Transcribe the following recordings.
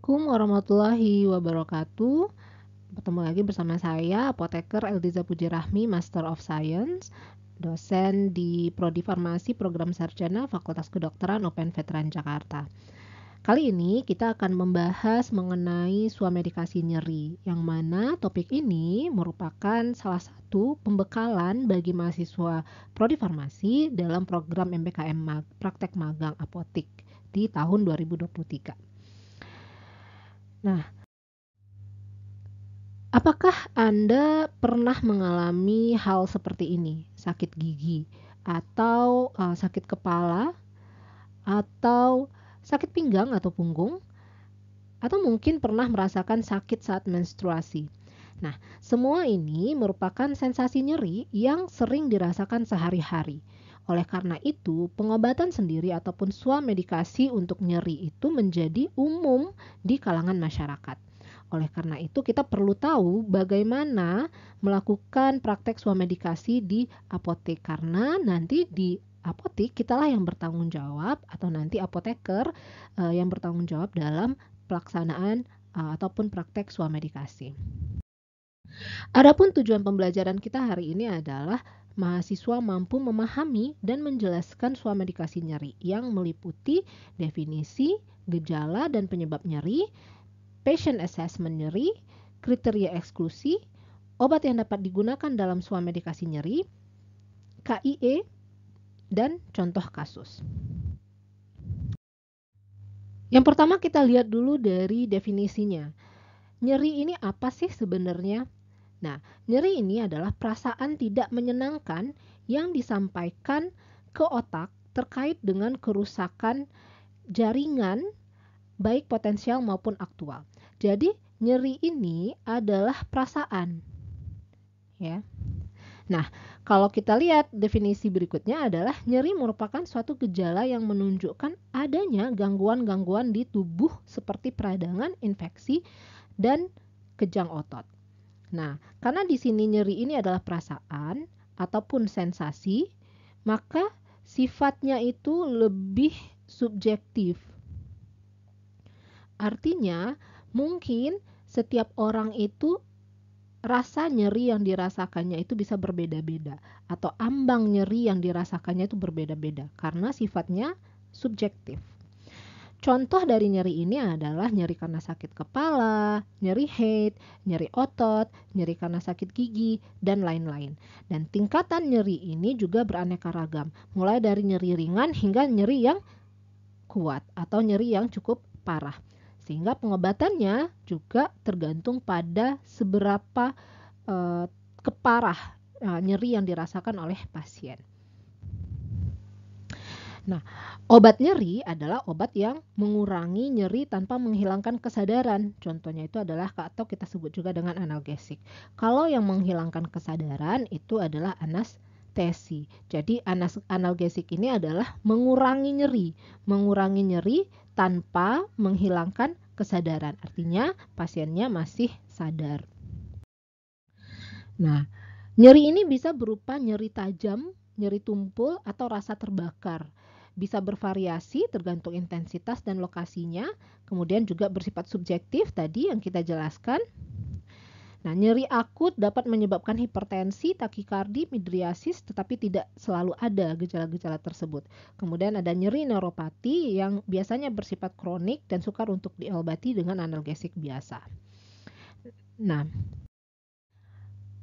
Assalamualaikum warahmatullahi wabarakatuh. Bertemu lagi bersama saya, Apoteker Eldiza Pujirahmi, Master of Science, dosen di Prodi Farmasi Program Sarjana Fakultas Kedokteran Open Veteran Jakarta. Kali ini kita akan membahas mengenai suamedikasi nyeri, yang mana topik ini merupakan salah satu pembekalan bagi mahasiswa Prodi Farmasi dalam program MBKM Praktek Magang Apotik di tahun 2023. Nah, apakah Anda pernah mengalami hal seperti ini? Sakit gigi atau uh, sakit kepala atau sakit pinggang atau punggung atau mungkin pernah merasakan sakit saat menstruasi. Nah, semua ini merupakan sensasi nyeri yang sering dirasakan sehari-hari. Oleh karena itu, pengobatan sendiri ataupun medikasi untuk nyeri itu menjadi umum di kalangan masyarakat. Oleh karena itu, kita perlu tahu bagaimana melakukan praktek medikasi di apotek karena nanti di apotek kitalah yang bertanggung jawab atau nanti apoteker uh, yang bertanggung jawab dalam pelaksanaan uh, ataupun praktek medikasi. Adapun tujuan pembelajaran kita hari ini adalah mahasiswa mampu memahami dan menjelaskan medikasi nyeri yang meliputi definisi, gejala dan penyebab nyeri, patient assessment nyeri, kriteria eksklusi, obat yang dapat digunakan dalam medikasi nyeri, KIE, dan contoh kasus. Yang pertama kita lihat dulu dari definisinya. Nyeri ini apa sih sebenarnya? Nah, nyeri ini adalah perasaan tidak menyenangkan yang disampaikan ke otak terkait dengan kerusakan jaringan baik potensial maupun aktual. Jadi, nyeri ini adalah perasaan. Ya. Nah, kalau kita lihat definisi berikutnya adalah nyeri merupakan suatu gejala yang menunjukkan adanya gangguan-gangguan di tubuh seperti peradangan, infeksi, dan kejang otot. Nah, karena di sini nyeri ini adalah perasaan ataupun sensasi, maka sifatnya itu lebih subjektif. Artinya, mungkin setiap orang itu rasa nyeri yang dirasakannya itu bisa berbeda-beda atau ambang nyeri yang dirasakannya itu berbeda-beda karena sifatnya subjektif. Contoh dari nyeri ini adalah nyeri karena sakit kepala, nyeri head, nyeri otot, nyeri karena sakit gigi, dan lain-lain. Dan tingkatan nyeri ini juga beraneka ragam, mulai dari nyeri ringan hingga nyeri yang kuat atau nyeri yang cukup parah. Sehingga pengobatannya juga tergantung pada seberapa uh, keparah uh, nyeri yang dirasakan oleh pasien. Nah, obat nyeri adalah obat yang mengurangi nyeri tanpa menghilangkan kesadaran. Contohnya itu adalah atau kita sebut juga dengan analgesik. Kalau yang menghilangkan kesadaran itu adalah anestesi. Jadi analgesik ini adalah mengurangi nyeri, mengurangi nyeri tanpa menghilangkan kesadaran. Artinya pasiennya masih sadar. Nah, nyeri ini bisa berupa nyeri tajam, nyeri tumpul atau rasa terbakar bisa bervariasi tergantung intensitas dan lokasinya, kemudian juga bersifat subjektif tadi yang kita jelaskan. Nah, nyeri akut dapat menyebabkan hipertensi, takikardi, midriasis, tetapi tidak selalu ada gejala-gejala tersebut. Kemudian ada nyeri neuropati yang biasanya bersifat kronik dan sukar untuk diobati dengan analgesik biasa. Nah,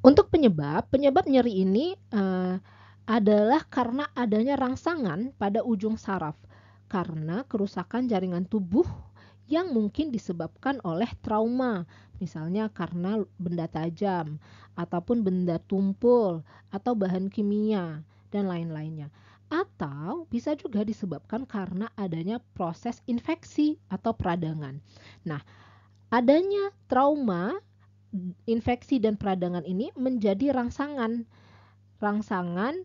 untuk penyebab, penyebab nyeri ini uh, adalah karena adanya rangsangan pada ujung saraf karena kerusakan jaringan tubuh yang mungkin disebabkan oleh trauma, misalnya karena benda tajam ataupun benda tumpul atau bahan kimia dan lain-lainnya. Atau bisa juga disebabkan karena adanya proses infeksi atau peradangan. Nah, adanya trauma, infeksi dan peradangan ini menjadi rangsangan. Rangsangan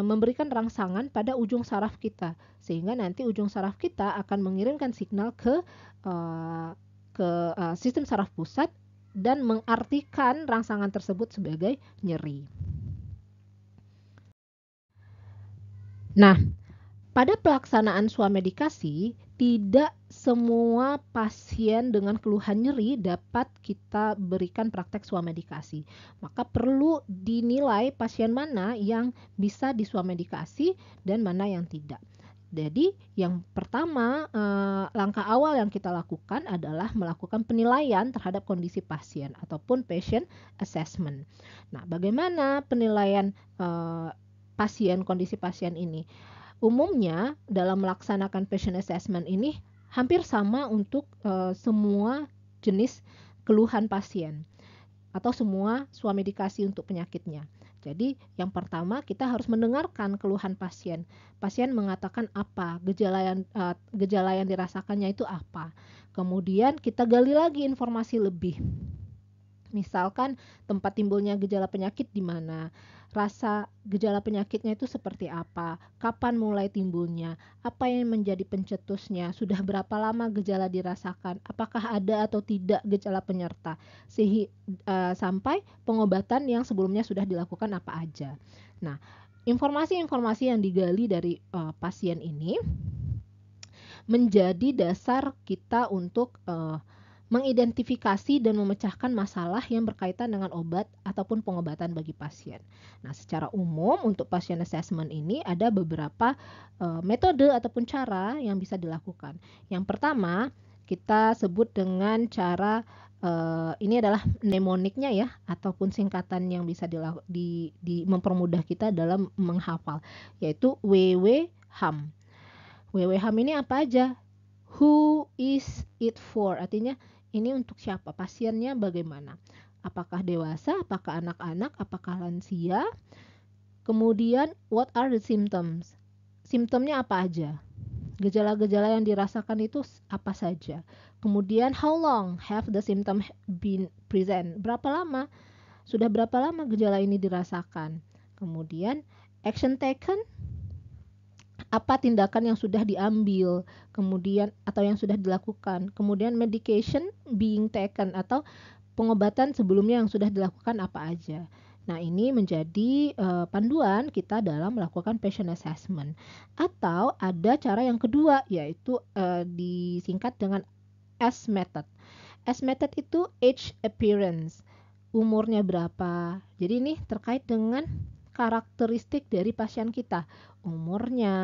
memberikan rangsangan pada ujung saraf kita sehingga nanti ujung saraf kita akan mengirimkan signal ke uh, ke uh, sistem saraf pusat dan mengartikan rangsangan tersebut sebagai nyeri. Nah, pada pelaksanaan swamedikasi tidak semua pasien dengan keluhan nyeri dapat kita berikan praktek swamedikasi. Maka perlu dinilai pasien mana yang bisa diswamedikasi dan mana yang tidak. Jadi yang pertama eh, langkah awal yang kita lakukan adalah melakukan penilaian terhadap kondisi pasien ataupun patient assessment. Nah, bagaimana penilaian eh, pasien kondisi pasien ini? Umumnya dalam melaksanakan patient assessment ini hampir sama untuk eh, semua jenis keluhan pasien atau semua swamedikasi untuk penyakitnya. Jadi, yang pertama kita harus mendengarkan keluhan pasien. Pasien mengatakan apa, gejala yang uh, gejala yang dirasakannya itu apa. Kemudian kita gali lagi informasi lebih. Misalkan tempat timbulnya gejala penyakit di mana, rasa gejala penyakitnya itu seperti apa, kapan mulai timbulnya, apa yang menjadi pencetusnya, sudah berapa lama gejala dirasakan, apakah ada atau tidak gejala penyerta, sehingga uh, sampai pengobatan yang sebelumnya sudah dilakukan apa aja. Nah, informasi-informasi yang digali dari uh, pasien ini menjadi dasar kita untuk uh, mengidentifikasi dan memecahkan masalah yang berkaitan dengan obat ataupun pengobatan bagi pasien. Nah, secara umum untuk pasien assessment ini ada beberapa uh, metode ataupun cara yang bisa dilakukan. Yang pertama, kita sebut dengan cara uh, ini adalah mnemoniknya ya ataupun singkatan yang bisa di, di, di mempermudah kita dalam menghafal yaitu WWHAM. WWHAM ini apa aja? Who is it for? Artinya ini untuk siapa? Pasiennya bagaimana? Apakah dewasa, apakah anak-anak, apakah lansia? Kemudian what are the symptoms? Simptomnya apa aja? Gejala-gejala yang dirasakan itu apa saja? Kemudian how long have the symptom been present? Berapa lama? Sudah berapa lama gejala ini dirasakan? Kemudian action taken apa tindakan yang sudah diambil, kemudian atau yang sudah dilakukan, kemudian medication being taken atau pengobatan sebelumnya yang sudah dilakukan apa aja. Nah, ini menjadi uh, panduan kita dalam melakukan patient assessment. Atau ada cara yang kedua yaitu uh, disingkat dengan S method. S method itu age appearance. Umurnya berapa? Jadi ini terkait dengan karakteristik dari pasien kita, umurnya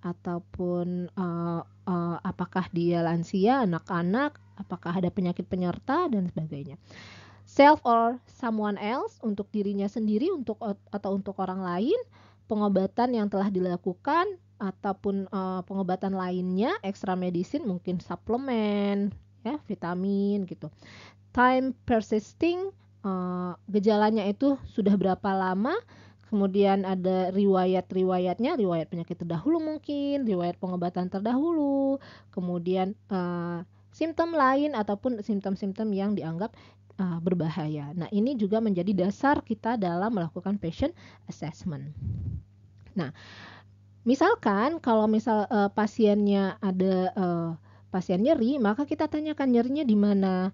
ataupun uh, uh, apakah dia lansia, anak-anak, apakah ada penyakit penyerta dan sebagainya. Self or someone else untuk dirinya sendiri untuk atau untuk orang lain, pengobatan yang telah dilakukan ataupun uh, pengobatan lainnya, ekstra medicine mungkin suplemen, ya, vitamin gitu. Time persisting uh, gejalanya itu sudah berapa lama kemudian ada riwayat-riwayatnya, riwayat penyakit terdahulu mungkin, riwayat pengobatan terdahulu, kemudian uh, simptom lain ataupun simptom-simptom yang dianggap uh, berbahaya. Nah, ini juga menjadi dasar kita dalam melakukan patient assessment. Nah, misalkan kalau misal uh, pasiennya ada uh, pasien nyeri, maka kita tanyakan nyerinya di mana,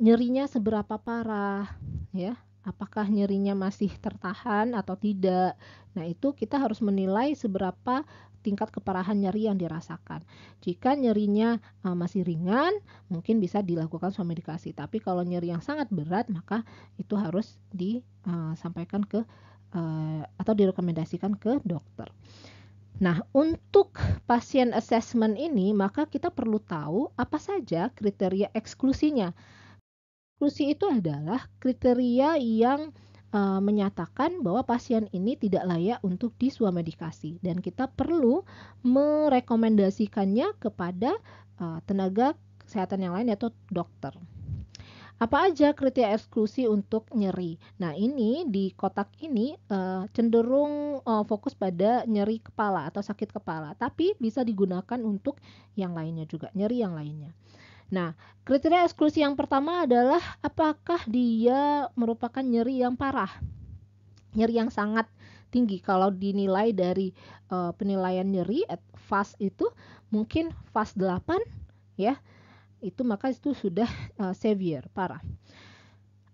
nyerinya seberapa parah, ya apakah nyerinya masih tertahan atau tidak. Nah, itu kita harus menilai seberapa tingkat keparahan nyeri yang dirasakan. Jika nyerinya uh, masih ringan, mungkin bisa dilakukan medikasi. Tapi kalau nyeri yang sangat berat, maka itu harus disampaikan ke uh, atau direkomendasikan ke dokter. Nah, untuk pasien assessment ini, maka kita perlu tahu apa saja kriteria eksklusinya. Eksklusi itu adalah kriteria yang uh, menyatakan bahwa pasien ini tidak layak untuk diswamedikasi dan kita perlu merekomendasikannya kepada uh, tenaga kesehatan yang lain yaitu dokter. Apa aja kriteria eksklusi untuk nyeri? Nah, ini di kotak ini uh, cenderung uh, fokus pada nyeri kepala atau sakit kepala, tapi bisa digunakan untuk yang lainnya juga, nyeri yang lainnya. Nah, kriteria eksklusi yang pertama adalah apakah dia merupakan nyeri yang parah, nyeri yang sangat tinggi. Kalau dinilai dari uh, penilaian nyeri at fast itu mungkin fast 8 ya, itu maka itu sudah uh, severe, parah.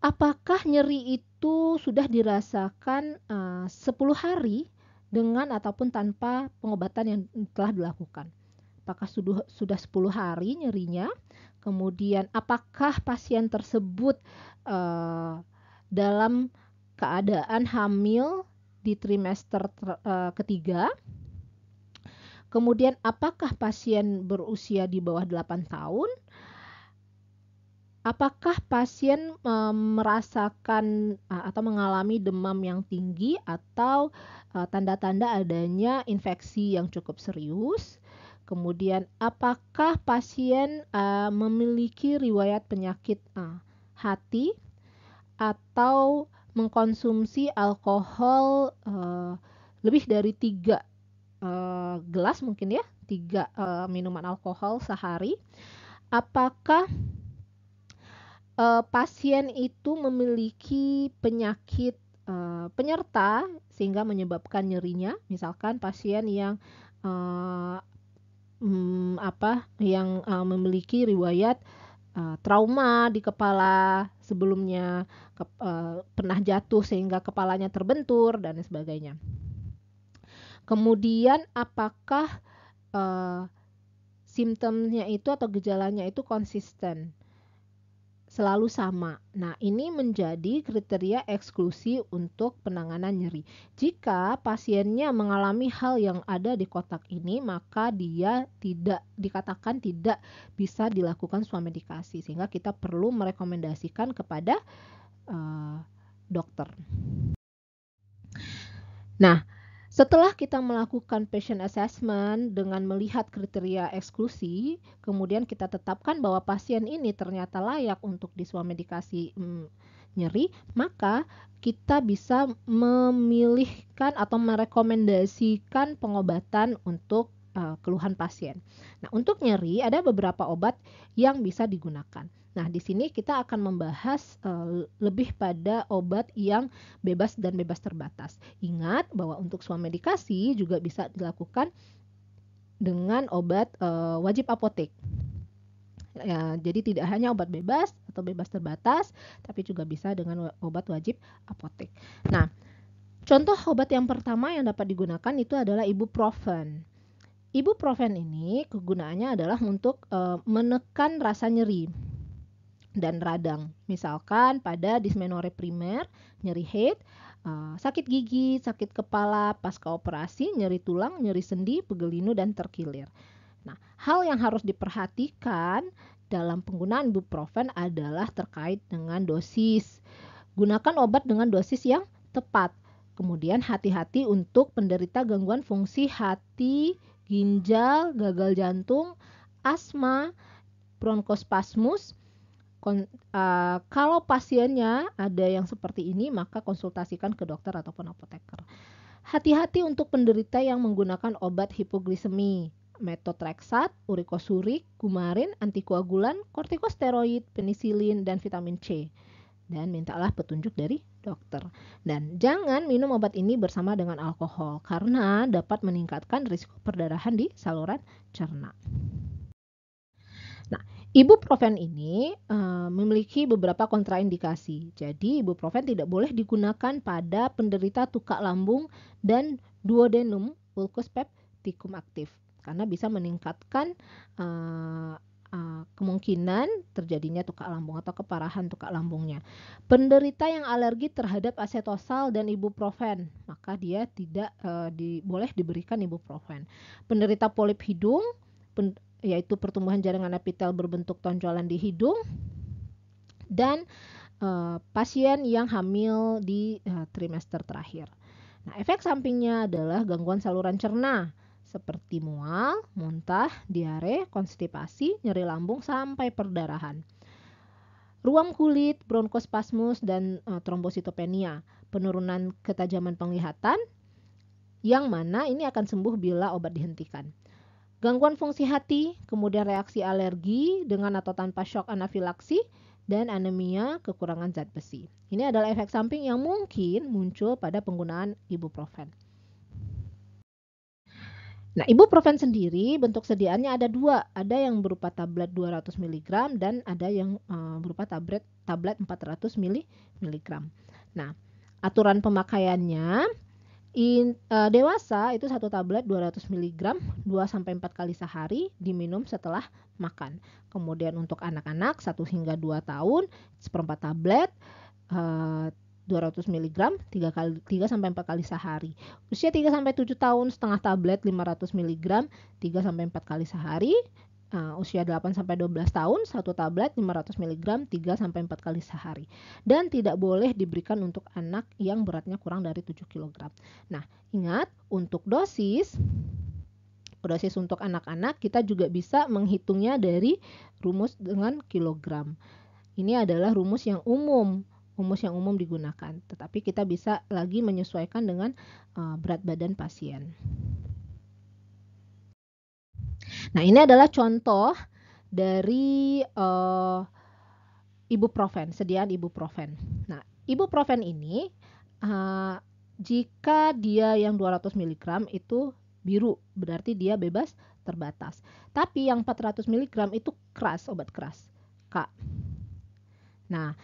Apakah nyeri itu sudah dirasakan uh, 10 hari dengan ataupun tanpa pengobatan yang telah dilakukan. Apakah sudah sudah 10 hari nyerinya? Kemudian apakah pasien tersebut uh, dalam keadaan hamil di trimester uh, ketiga? Kemudian apakah pasien berusia di bawah 8 tahun? Apakah pasien e, merasakan atau mengalami demam yang tinggi atau tanda-tanda adanya infeksi yang cukup serius? Kemudian apakah pasien uh, memiliki riwayat penyakit uh, hati atau mengkonsumsi alkohol uh, lebih dari tiga uh, gelas mungkin ya tiga uh, minuman alkohol sehari? Apakah uh, pasien itu memiliki penyakit uh, penyerta sehingga menyebabkan nyerinya, misalkan pasien yang hmm, apa yang uh, memiliki riwayat uh, trauma di kepala sebelumnya ke, uh, pernah jatuh sehingga kepalanya terbentur dan sebagainya. Kemudian apakah uh, simptomnya itu atau gejalanya itu konsisten? Selalu sama. Nah, ini menjadi kriteria eksklusi untuk penanganan nyeri. Jika pasiennya mengalami hal yang ada di kotak ini, maka dia tidak dikatakan tidak bisa dilakukan swamedikasi sehingga kita perlu merekomendasikan kepada uh, dokter. Nah, setelah kita melakukan patient assessment dengan melihat kriteria eksklusi, kemudian kita tetapkan bahwa pasien ini ternyata layak untuk diswamedikasi mm, nyeri, maka kita bisa memilihkan atau merekomendasikan pengobatan untuk uh, keluhan pasien. Nah, untuk nyeri ada beberapa obat yang bisa digunakan. Nah, di sini kita akan membahas uh, lebih pada obat yang bebas dan bebas terbatas. Ingat bahwa untuk swamedikasi juga bisa dilakukan dengan obat uh, wajib apotek. Ya, jadi tidak hanya obat bebas atau bebas terbatas, tapi juga bisa dengan obat wajib apotek. Nah, contoh obat yang pertama yang dapat digunakan itu adalah ibuprofen. Ibuprofen ini kegunaannya adalah untuk uh, menekan rasa nyeri dan radang. Misalkan pada dismenorrhea primer, nyeri head, uh, sakit gigi, sakit kepala, pasca operasi, nyeri tulang, nyeri sendi, pegelinu dan terkilir. Nah, hal yang harus diperhatikan dalam penggunaan ibuprofen adalah terkait dengan dosis. Gunakan obat dengan dosis yang tepat. Kemudian hati-hati untuk penderita gangguan fungsi hati, ginjal, gagal jantung, asma, bronkospasmus, Kon, uh, kalau pasiennya ada yang seperti ini, maka konsultasikan ke dokter ataupun apoteker. Hati-hati untuk penderita yang menggunakan obat hipoglisemi, metotrexat, urikosurik, kumarin, antikoagulan, kortikosteroid, penisilin, dan vitamin C. Dan mintalah petunjuk dari dokter. Dan jangan minum obat ini bersama dengan alkohol karena dapat meningkatkan risiko perdarahan di saluran cerna. Nah, Ibuprofen ini uh, memiliki beberapa kontraindikasi. Jadi, ibuprofen tidak boleh digunakan pada penderita tukak lambung dan duodenum ulcus pepticum aktif karena bisa meningkatkan uh, uh, kemungkinan terjadinya tukak lambung atau keparahan tukak lambungnya. Penderita yang alergi terhadap asetosal dan ibuprofen, maka dia tidak uh, di, boleh diberikan ibuprofen. Penderita polip hidung, pen, yaitu pertumbuhan jaringan epitel berbentuk tonjolan di hidung dan uh, pasien yang hamil di uh, trimester terakhir. Nah, efek sampingnya adalah gangguan saluran cerna seperti mual, muntah, diare, konstipasi, nyeri lambung sampai perdarahan. Ruam kulit, bronkospasmus dan uh, trombositopenia, penurunan ketajaman penglihatan yang mana ini akan sembuh bila obat dihentikan. Gangguan fungsi hati, kemudian reaksi alergi dengan atau tanpa shock anafilaksi, dan anemia kekurangan zat besi. Ini adalah efek samping yang mungkin muncul pada penggunaan ibuprofen. Nah, ibuprofen sendiri bentuk sediaannya ada dua, ada yang berupa tablet 200 mg dan ada yang uh, berupa tablet tablet 400 mg. Nah, aturan pemakaiannya In, uh, dewasa itu satu tablet 200 mg 2 sampai 4 kali sehari diminum setelah makan. Kemudian untuk anak-anak 1 hingga 2 tahun seperempat tablet uh, 200 mg 3 kali 3 sampai 4 kali sehari. Usia 3 sampai 7 tahun setengah tablet 500 mg 3 sampai 4 kali sehari. Uh, usia 8 sampai 12 tahun satu tablet 500 mg 3 sampai 4 kali sehari dan tidak boleh diberikan untuk anak yang beratnya kurang dari 7 kg. Nah, ingat untuk dosis dosis untuk anak-anak kita juga bisa menghitungnya dari rumus dengan kilogram. Ini adalah rumus yang umum, rumus yang umum digunakan, tetapi kita bisa lagi menyesuaikan dengan uh, berat badan pasien. Nah, ini adalah contoh dari uh, ibuprofen, sediaan ibuprofen. Nah, ibuprofen ini uh, jika dia yang 200 mg itu biru, berarti dia bebas terbatas. Tapi yang 400 mg itu keras, obat keras. K. Nah,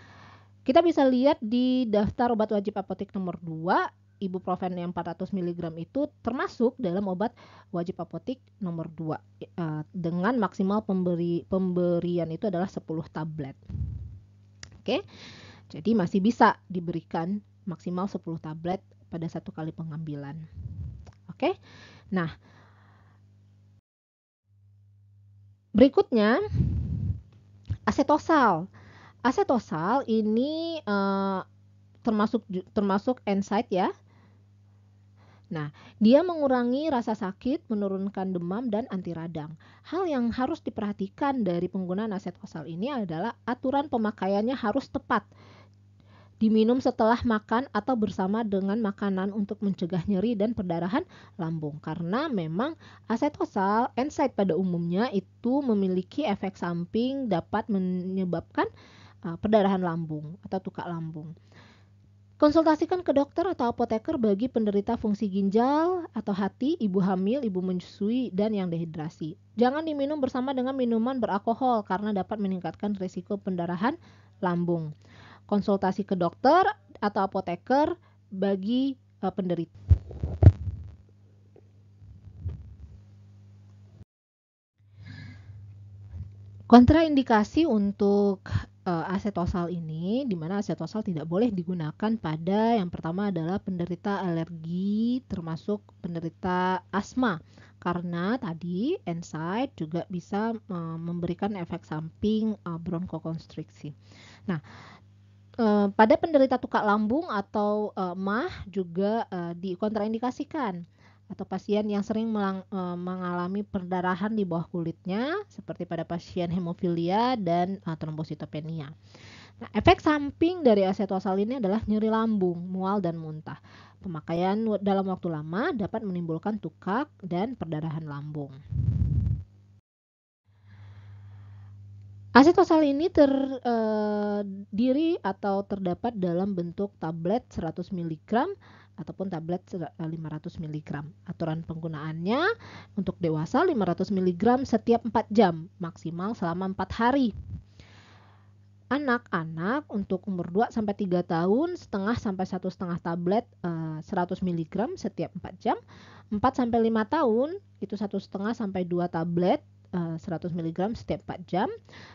kita bisa lihat di daftar obat wajib apotek nomor 2 ibuprofen yang 400 mg itu termasuk dalam obat wajib apotik nomor 2 uh, eh, dengan maksimal pemberi pemberian itu adalah 10 tablet. Oke. Jadi masih bisa diberikan maksimal 10 tablet pada satu kali pengambilan. Oke. Nah, berikutnya asetosal. Asetosal ini uh, termasuk termasuk NSAID ya Nah, dia mengurangi rasa sakit, menurunkan demam, dan anti radang. Hal yang harus diperhatikan dari penggunaan asetosal ini adalah aturan pemakaiannya harus tepat. Diminum setelah makan atau bersama dengan makanan untuk mencegah nyeri dan perdarahan lambung. Karena memang asetosal, NSAID pada umumnya itu memiliki efek samping dapat menyebabkan uh, perdarahan lambung atau tukak lambung. Konsultasikan ke dokter atau apoteker bagi penderita fungsi ginjal atau hati, ibu hamil, ibu menyusui, dan yang dehidrasi. Jangan diminum bersama dengan minuman beralkohol karena dapat meningkatkan risiko pendarahan lambung. Konsultasi ke dokter atau apoteker bagi uh, penderita. Kontraindikasi untuk uh, asetosal ini di mana asetosal tidak boleh digunakan pada yang pertama adalah penderita alergi termasuk penderita asma karena tadi NSAID juga bisa uh, memberikan efek samping uh, bronkokonstriksi. Nah, pada penderita tukak lambung atau uh, MAH juga uh, dikontraindikasikan atau pasien yang sering melang, e, mengalami perdarahan di bawah kulitnya seperti pada pasien hemofilia dan e, trombositopenia. Nah, efek samping dari asetosal ini adalah nyeri lambung, mual dan muntah. Pemakaian dalam waktu lama dapat menimbulkan tukak dan perdarahan lambung. Asetosal ini terdiri e, atau terdapat dalam bentuk tablet 100 mg ataupun tablet 500 mg. Aturan penggunaannya untuk dewasa 500 mg setiap 4 jam, maksimal selama 4 hari. Anak-anak untuk umur 2 sampai 3 tahun setengah sampai satu setengah tablet uh, 100 mg setiap 4 jam. 4 sampai 5 tahun itu satu setengah sampai 2 tablet uh, 100 mg setiap 4 jam.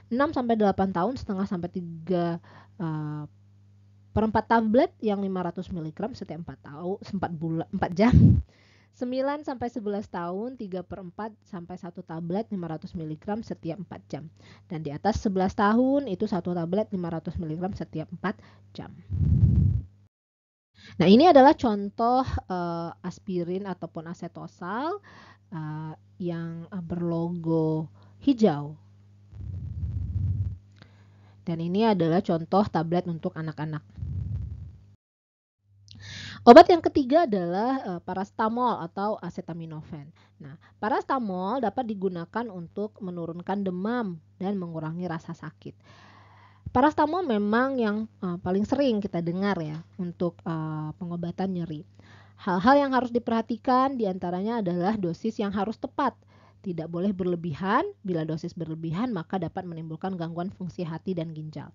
6 sampai 8 tahun setengah sampai 3 perempat tablet yang 500 mg setiap 4 tahun 4 bulan 4 jam. 9 sampai 11 tahun 3 per 4 sampai 1 tablet 500 mg setiap 4 jam. Dan di atas 11 tahun itu 1 tablet 500 mg setiap 4 jam. Nah ini adalah contoh uh, aspirin ataupun asetosal uh, yang berlogo hijau. Dan ini adalah contoh tablet untuk anak-anak. Obat yang ketiga adalah uh, parastamol atau acetaminophen. Nah, parastamol dapat digunakan untuk menurunkan demam dan mengurangi rasa sakit. Parastamol memang yang uh, paling sering kita dengar ya untuk uh, pengobatan nyeri. Hal-hal yang harus diperhatikan di antaranya adalah dosis yang harus tepat. Tidak boleh berlebihan, bila dosis berlebihan maka dapat menimbulkan gangguan fungsi hati dan ginjal.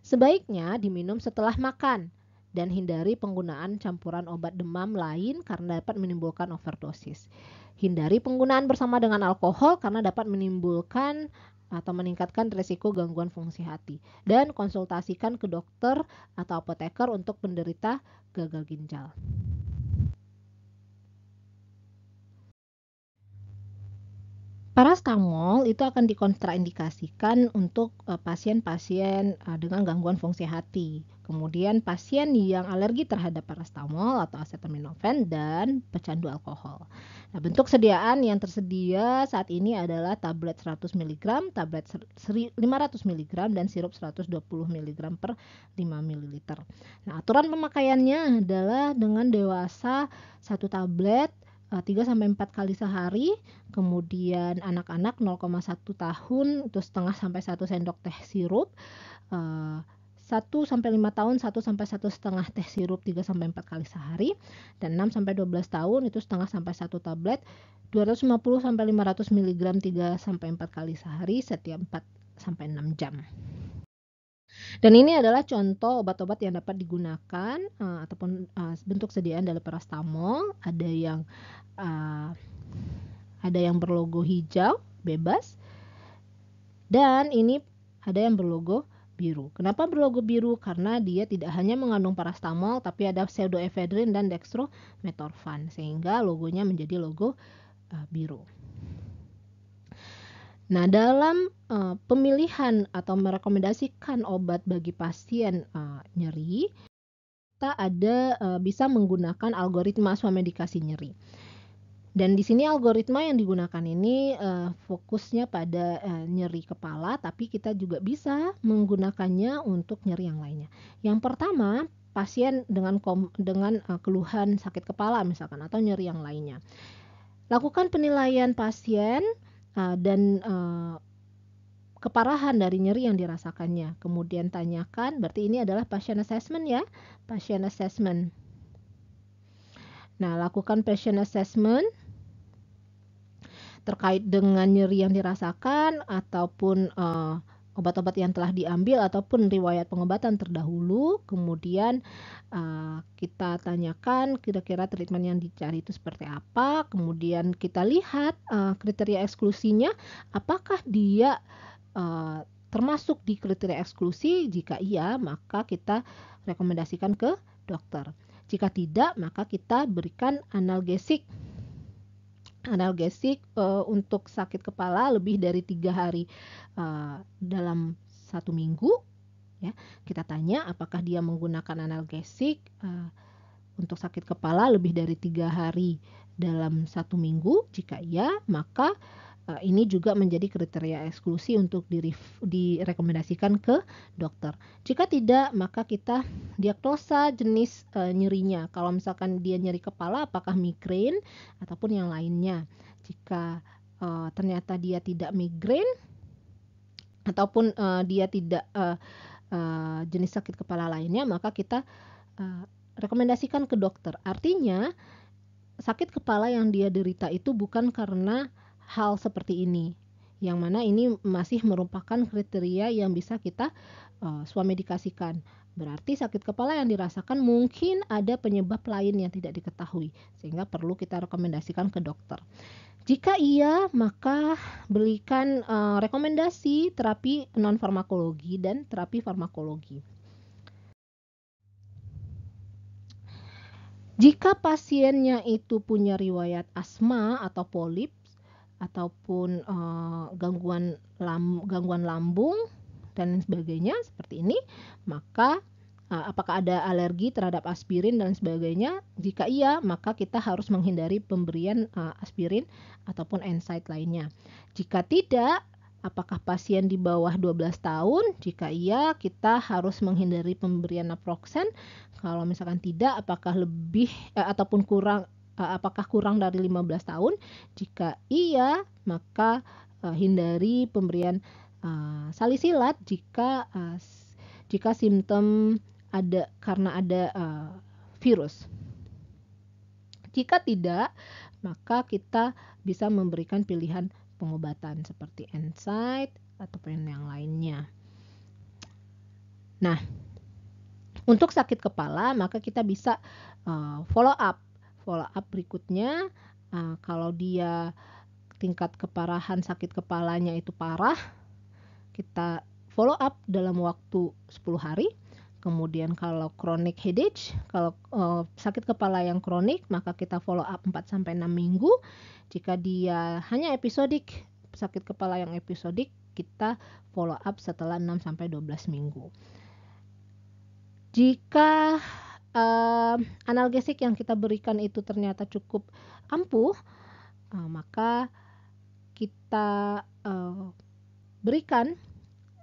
Sebaiknya diminum setelah makan dan hindari penggunaan campuran obat demam lain karena dapat menimbulkan overdosis. Hindari penggunaan bersama dengan alkohol karena dapat menimbulkan atau meningkatkan risiko gangguan fungsi hati dan konsultasikan ke dokter atau apoteker untuk penderita gagal ginjal. Parastamol itu akan dikontraindikasikan untuk uh, pasien-pasien uh, dengan gangguan fungsi hati. Kemudian pasien yang alergi terhadap parastamol atau acetaminophen dan pecandu alkohol. Nah, bentuk sediaan yang tersedia saat ini adalah tablet 100 mg, tablet 500 mg dan sirup 120 mg per 5 ml. Nah, aturan pemakaiannya adalah dengan dewasa satu tablet 3 eh, sampai 4 kali sehari, kemudian anak-anak 0,1 tahun itu setengah sampai 1 sendok teh sirup. Uh, 1 sampai 5 tahun 1 sampai 1 setengah teh sirup 3 sampai 4 kali sehari dan 6 sampai 12 tahun itu setengah sampai 1 tablet 250 sampai 500 mg 3 sampai 4 kali sehari setiap 4 sampai 6 jam. Dan ini adalah contoh obat-obat yang dapat digunakan uh, ataupun uh, bentuk sediaan dari parastamol. Ada yang uh, ada yang berlogo hijau bebas dan ini ada yang berlogo biru. Kenapa berlogo biru? Karena dia tidak hanya mengandung parastamol tapi ada pseudoephedrine dan dextromethorphan sehingga logonya menjadi logo uh, biru. Nah, dalam uh, pemilihan atau merekomendasikan obat bagi pasien uh, nyeri, kita ada uh, bisa menggunakan algoritma swamedikasi nyeri. Dan di sini algoritma yang digunakan ini uh, fokusnya pada uh, nyeri kepala, tapi kita juga bisa menggunakannya untuk nyeri yang lainnya. Yang pertama, pasien dengan kom dengan uh, keluhan sakit kepala misalkan atau nyeri yang lainnya. Lakukan penilaian pasien uh, dan uh, keparahan dari nyeri yang dirasakannya. Kemudian tanyakan, berarti ini adalah patient assessment ya, patient assessment. Nah, lakukan patient assessment terkait dengan nyeri yang dirasakan ataupun uh, obat-obat yang telah diambil ataupun riwayat pengobatan terdahulu. Kemudian uh, kita tanyakan kira-kira treatment yang dicari itu seperti apa. Kemudian kita lihat uh, kriteria eksklusinya, apakah dia uh, termasuk di kriteria eksklusi. Jika iya, maka kita rekomendasikan ke dokter. Jika tidak, maka kita berikan analgesik analgesik uh, untuk sakit kepala lebih dari tiga hari. Uh, dalam satu minggu ya kita tanya apakah dia menggunakan analgesik uh, untuk sakit kepala lebih dari tiga hari dalam satu minggu. Jika iya maka uh, ini juga menjadi kriteria eksklusi untuk direkomendasikan ke dokter. Jika tidak, maka kita diagnosa jenis uh, nyerinya. Kalau misalkan dia nyeri kepala, apakah migrain ataupun yang lainnya. Jika uh, ternyata dia tidak migrain ataupun dia tidak jenis sakit kepala lainnya, maka kita rekomendasikan ke dokter. Artinya sakit kepala yang dia derita itu bukan karena hal seperti ini yang mana ini masih merupakan kriteria yang bisa kita uh, swamedikasikan. Berarti sakit kepala yang dirasakan mungkin ada penyebab lain yang tidak diketahui sehingga perlu kita rekomendasikan ke dokter. Jika iya, maka berikan uh, rekomendasi terapi non farmakologi dan terapi farmakologi. Jika pasiennya itu punya riwayat asma atau polip ataupun uh, gangguan lam, gangguan lambung dan sebagainya seperti ini, maka uh, apakah ada alergi terhadap aspirin dan sebagainya? Jika iya, maka kita harus menghindari pemberian uh, aspirin ataupun NSAID lainnya. Jika tidak, apakah pasien di bawah 12 tahun? Jika iya, kita harus menghindari pemberian naproxen. Kalau misalkan tidak, apakah lebih eh, ataupun kurang apakah kurang dari 15 tahun? Jika iya, maka uh, hindari pemberian uh, salisilat jika jika simptom ada karena ada virus. Jika tidak, maka kita bisa memberikan pilihan pengobatan seperti NSAID ataupun yang lainnya. Nah, Untuk sakit kepala, maka kita bisa uh, follow up. Follow up berikutnya, uh, kalau dia tingkat keparahan sakit kepalanya itu parah, kita follow up dalam waktu 10 hari. Kemudian kalau chronic headache, kalau uh, sakit kepala yang kronik, maka kita follow up 4 sampai 6 minggu. Jika dia hanya episodik, sakit kepala yang episodik, kita follow up setelah 6 sampai 12 minggu. Jika analgesik yang kita berikan itu ternyata cukup ampuh, uh, maka kita uh, berikan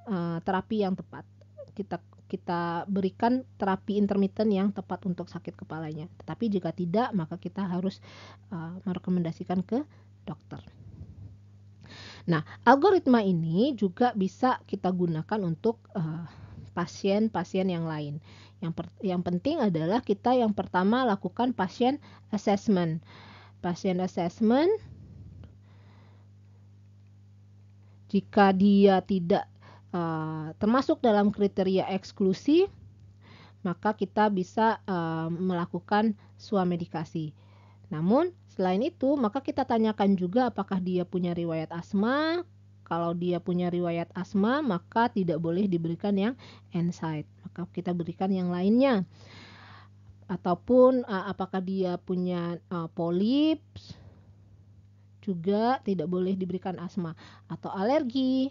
uh, terapi yang tepat. Kita kita berikan terapi intermittent yang tepat untuk sakit kepalanya. Tetapi jika tidak, maka kita harus uh, merekomendasikan ke dokter. Nah, algoritma ini juga bisa kita gunakan untuk uh, pasien-pasien yang lain. Yang, per, yang penting adalah kita yang pertama lakukan pasien assessment. Pasien assessment jika dia tidak uh, termasuk dalam kriteria eksklusi, maka kita bisa uh, melakukan swamedikasi. Namun selain itu, maka kita tanyakan juga apakah dia punya riwayat asma, kalau dia punya riwayat asma, maka tidak boleh diberikan yang NSAID. Maka kita berikan yang lainnya. Ataupun uh, apakah dia punya uh, polips, juga tidak boleh diberikan asma atau alergi.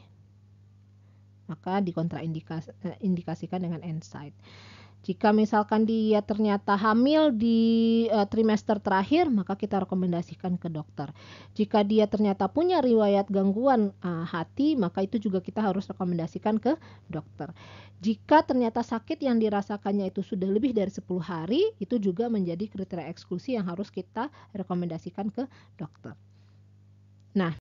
Maka dikontraindikasikan dengan NSAID. Jika misalkan dia ternyata hamil di uh, trimester terakhir, maka kita rekomendasikan ke dokter. Jika dia ternyata punya riwayat gangguan uh, hati, maka itu juga kita harus rekomendasikan ke dokter. Jika ternyata sakit yang dirasakannya itu sudah lebih dari 10 hari, itu juga menjadi kriteria eksklusi yang harus kita rekomendasikan ke dokter. Nah,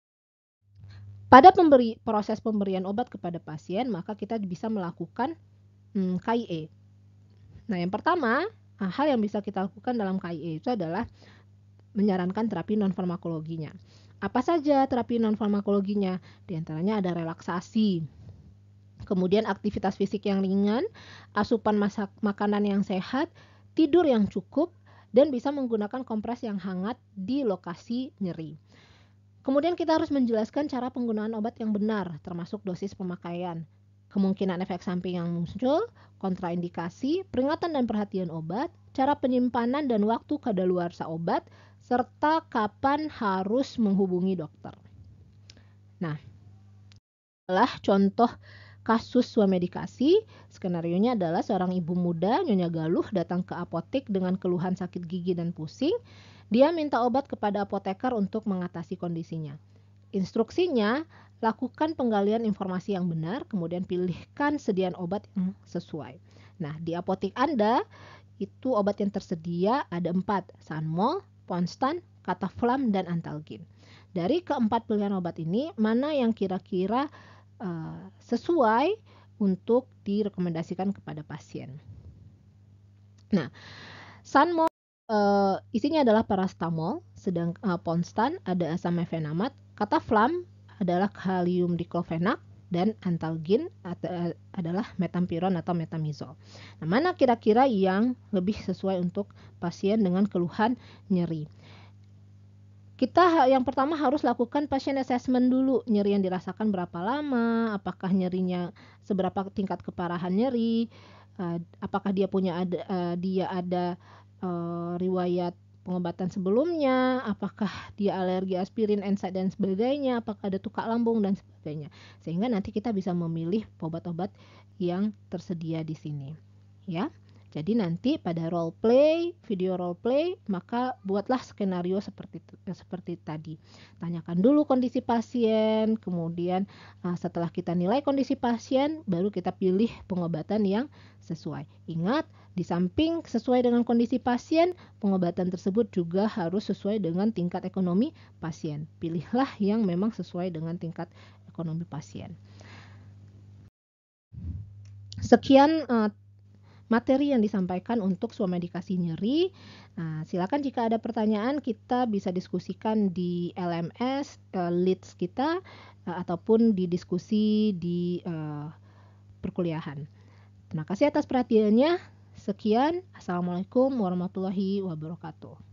pada pemberi, proses pemberian obat kepada pasien, maka kita bisa melakukan hmm, KIE Nah, yang pertama, hal yang bisa kita lakukan dalam KIE itu adalah menyarankan terapi non farmakologinya. Apa saja terapi non farmakologinya? Di antaranya ada relaksasi, kemudian aktivitas fisik yang ringan, asupan masak makanan yang sehat, tidur yang cukup, dan bisa menggunakan kompres yang hangat di lokasi nyeri. Kemudian kita harus menjelaskan cara penggunaan obat yang benar, termasuk dosis pemakaian, kemungkinan efek samping yang muncul, kontraindikasi, peringatan dan perhatian obat, cara penyimpanan dan waktu kadaluarsa obat, serta kapan harus menghubungi dokter. Nah, adalah contoh kasus swamedikasi. Skenario-nya adalah seorang ibu muda, Nyonya Galuh, datang ke apotek dengan keluhan sakit gigi dan pusing. Dia minta obat kepada apoteker untuk mengatasi kondisinya. Instruksinya, lakukan penggalian informasi yang benar, kemudian pilihkan sediaan obat yang sesuai. Nah, di apotek Anda, itu obat yang tersedia ada empat, Sanmol, Ponstan, Kataflam, dan Antalgin. Dari keempat pilihan obat ini, mana yang kira-kira uh, sesuai untuk direkomendasikan kepada pasien? Nah, Sanmol uh, isinya adalah parastamol, sedang uh, Ponstan ada asam mefenamat, Kata flam adalah kalium diklofenak dan antalgin adalah metampiron atau metamizol. Nah, mana kira-kira yang lebih sesuai untuk pasien dengan keluhan nyeri? Kita yang pertama harus lakukan pasien assessment dulu. Nyeri yang dirasakan berapa lama, apakah nyerinya seberapa tingkat keparahan nyeri, eh, apakah dia punya ada eh, dia ada riwayat pengobatan sebelumnya, apakah dia alergi aspirin, NSAID dan sebagainya, apakah ada tukak lambung dan sebagainya. Sehingga nanti kita bisa memilih obat-obat yang tersedia di sini. Ya. Jadi nanti pada role play, video role play, maka buatlah skenario seperti eh, seperti tadi. Tanyakan dulu kondisi pasien, kemudian uh, setelah kita nilai kondisi pasien, baru kita pilih pengobatan yang sesuai. Ingat, di samping sesuai dengan kondisi pasien, pengobatan tersebut juga harus sesuai dengan tingkat ekonomi pasien. Pilihlah yang memang sesuai dengan tingkat ekonomi pasien. Sekian uh, materi yang disampaikan untuk swamedikasi nyeri. Nah, silakan jika ada pertanyaan kita bisa diskusikan di LMS uh, eh, leads kita uh, ataupun di diskusi di uh, perkuliahan. Terima kasih atas perhatiannya. Sekian, Assalamualaikum warahmatullahi wabarakatuh.